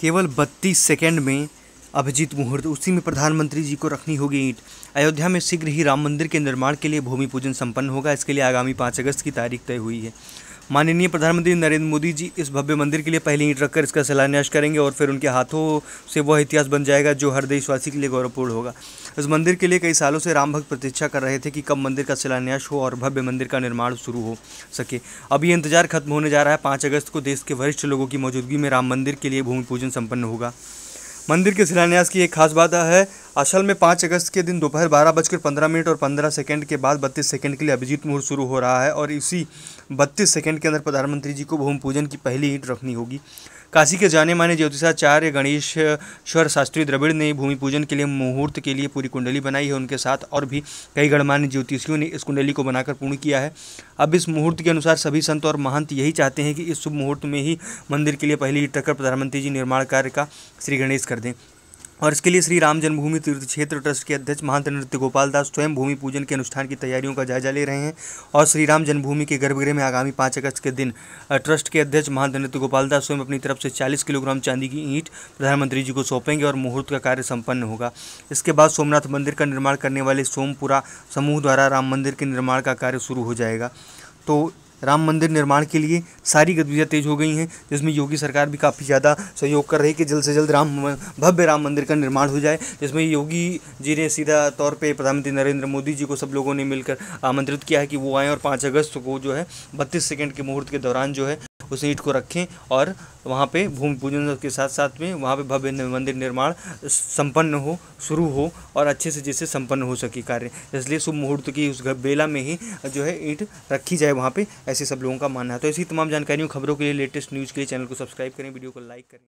केवल बत्तीस सेकेंड में अभिजीत मुहूर्त, उसी में प्रधानमंत्री जी को रखनी होगी ईंट। अयोध्या में शीघ्र ही राम मंदिर के निर्माण के लिए भूमि पूजन संपन्न होगा, इसके लिए आगामी पाँच अगस्त की तारीख तय हुई है। माननीय प्रधानमंत्री नरेंद्र मोदी जी इस भव्य मंदिर के लिए पहले ईंट रखकर इसका शिलान्यास करेंगे और फिर उनके हाथों से वह इतिहास बन जाएगा जो हर देशवासी के लिए गौरवपूर्ण होगा। इस मंदिर के लिए कई सालों से राम भक्त प्रतीक्षा कर रहे थे कि कब मंदिर का शिलान्यास हो और भव्य मंदिर का निर्माण शुरू हो सके। अब ये इंतज़ार खत्म होने जा रहा है। पाँच अगस्त को देश के वरिष्ठ लोगों की मौजूदगी में राम मंदिर के लिए भूमि पूजन सम्पन्न होगा। मंदिर के शिलान्यास की एक खास बात है असल में पाँच अगस्त के दिन दोपहर बारह बजकर पंद्रह मिनट और पंद्रह सेकंड के बाद बत्तीस सेकंड के लिए अभिजीत मुहूर्त शुरू हो रहा है और इसी बत्तीस सेकंड के अंदर प्रधानमंत्री जी को भूमि पूजन की पहली ईंट रखनी होगी। काशी के जाने माने ज्योतिषाचार्य गणेश्वर शास्त्री द्रविड़ ने भूमि पूजन के लिए मुहूर्त के लिए पूरी कुंडली बनाई है उनके साथ और भी कई गणमान्य ज्योतिषियों ने इस कुंडली को बनाकर पूर्ण किया है। अब इस मुहूर्त के अनुसार सभी संत और महंत यही चाहते हैं कि इस शुभ मुहूर्त में ही मंदिर के लिए पहली ईट रखकर प्रधानमंत्री जी निर्माण कार्य का श्री गणेश कर दें। और इसके लिए श्री राम जन्मभूमि तीर्थ क्षेत्र ट्रस्ट के अध्यक्ष महंत नृत्य गोपाल दास स्वयं भूमि पूजन के अनुष्ठान की तैयारियों का जायजा ले रहे हैं और श्री राम जन्मभूमि के गर्भगृह में आगामी पाँच अगस्त के दिन ट्रस्ट के अध्यक्ष महंत नृत्य गोपाल दास स्वयं अपनी तरफ़ से चालीस किलोग्राम चांदी की ईंट प्रधानमंत्री जी को सौंपेंगे और मुहूर्त का कार्य संपन्न होगा। इसके बाद सोमनाथ मंदिर का निर्माण करने वाले सोमपुरा समूह द्वारा राम मंदिर के निर्माण का कार्य शुरू हो जाएगा। तो राम मंदिर निर्माण के लिए सारी गतिविधियाँ तेज हो गई हैं, जिसमें योगी सरकार भी काफ़ी ज़्यादा सहयोग कर रही है कि जल्द से जल्द राम, भव्य राम मंदिर का निर्माण हो जाए, जिसमें योगी जी ने सीधा तौर पे प्रधानमंत्री नरेंद्र मोदी जी को सब लोगों ने मिलकर आमंत्रित किया है कि वो आएँ और पाँच अगस्त को जो है बत्तीस सेकेंड के मुहूर्त के दौरान जो है उस ईंट को रखें और वहाँ पे भूमि पूजन के साथ साथ में वहाँ पे भव्य मंदिर निर्माण संपन्न हो, शुरू हो और अच्छे से जैसे संपन्न हो सके कार्य। इसलिए शुभ मुहूर्त की उस बेला में ही जो है ईंट रखी जाए वहाँ पे, ऐसे सब लोगों का मानना है। तो ऐसी तमाम जानकारियों, खबरों के लिए लेटेस्ट न्यूज़ के लिए चैनल को सब्सक्राइब करें, वीडियो को लाइक करें।